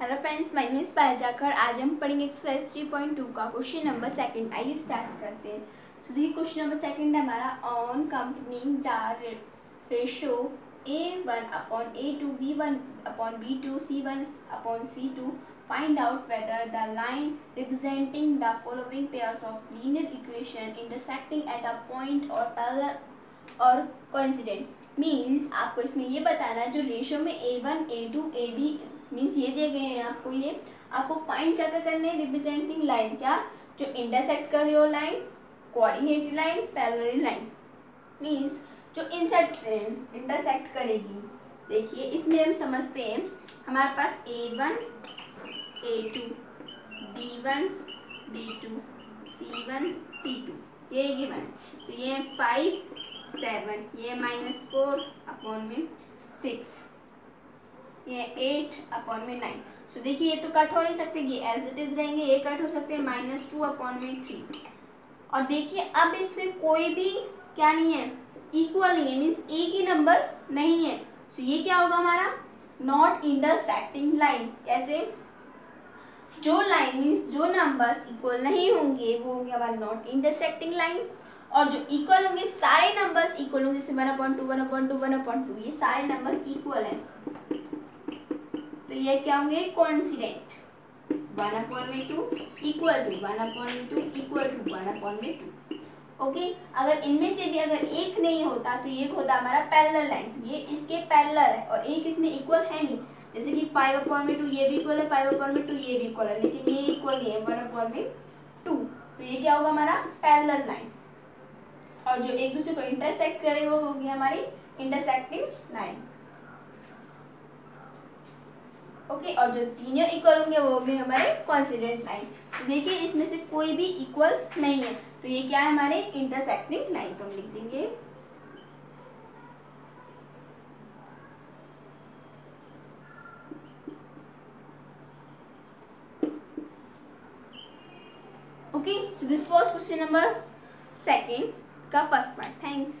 Hello friends my name पाया जाकर आज हम पढ़ेंगे एक्सरसाइज 3.2 का क्वेश्चन नंबर सेकंड आइए स्टार्ट करते हैं। सो देखिए क्वेश्चन नंबर सेकंड है हमारा on comparing the ratio A one upon A two B one upon B two C one upon C two find out whether the line representing the following pairs of linear equation intersecting at a point और parallel और coincident means आपको इसमें ये बताना है, जो ratio में a one a two A B means ये दिए गए हैं आपको ये। आपको फाइंड क्या क्या करने रिप्रेजेंटिंग लाइन क्या? जो इंटरसेक्ट कर रही हो line coordinated line parallel line means जो इंसर्ट इंटरसेक्ट करेगी। देखिए, इसमें हम समझते हैं, हमारे पास a one a two b one b two c one c two ये गिवन तो ये फाइव सेवन ये माइनस फोर अपॉन में सिक्स ये एट अपॉन में नाइन सो देखिए, ये तो कट हो नहीं सकते, ये एज इट इज़ रहेंगे, ये कट हो सकते हैं माइनस टू अपॉन में थ्री और देखिए, अब इसमें कोई भी क्या नहीं है इक्वल नहीं है मीन्स एक ही नंबर नहीं है. सो so, ये क्या होगा हमारा? नॉट इंटरसेक्टिंग लाइन कैसे? जो लाइन मीन्स जो नंबर्स इक्वल नहीं होंगे, वो होंगे हमारे नॉट इंटरसेक्टिंग लाइन और जो इक्वल होंगे, सारे नंबर्स इक्वल होंगे, जैसे one upon two one upon two one upon two ये सारे नंबर्स इक्वल हैं। तो ये क्या होंगे? कॉन्सिडेंट वन अपॉन में two equal to one upon में two equal to one upon में टू ओके अगर इनमें से भी अगर एक नहीं होता तो ये होता हमारा पैरेलल लाइन ये इसके पैरेलल है और एक इसमें इक्वल है नहीं. जैसे कि फाइव अपॉन में टू ये भी इक्वल है फाइव अपॉन में टू ये भी इक्वल है. लेकिन ये इक्वल नहीं है वन अपॉन में टू तो ये क्या होगा हमारा? पैरेलल लाइन और जो एक दूसरे को इंटरसेक्ट करे वो होगी हमारी इंटरसेक्टिंग लाइन ओके और जो तीनों इक्वल होंगे, वो होंगे हमारे कॉन्सिडेंट लाइन तो देखिए, इसमें से कोई भी इक्वल नहीं है. तो ये क्या है हमारे इंटरसेक्टिंग लाइन तो हम लिख देंगे. Okay so this was question number second का फर्स्ट पार्ट थैंक्स